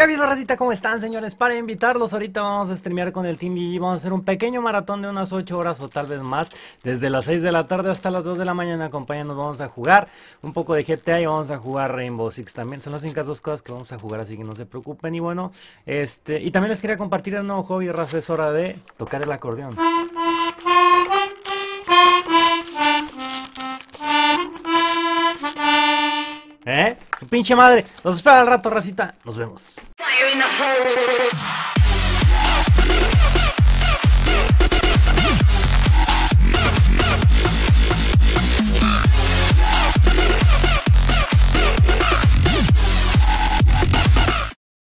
¿Qué aviso, racita? ¿Cómo están, señores? Para invitarlos, ahorita vamos a streamear con el Team y vamos a hacer un pequeño maratón de unas 8 horas o tal vez más. Desde las 6 de la tarde hasta las 2 de la mañana, acompáñanos, vamos a jugar un poco de GTA y vamos a jugar Rainbow Six también. Son las únicas dos cosas que vamos a jugar, así que no se preocupen. Y bueno, este, y también les quería compartir el nuevo hobby, raza, es hora de tocar el acordeón. ¿Eh? Pinche madre. Los espera al rato, racita. Nos vemos.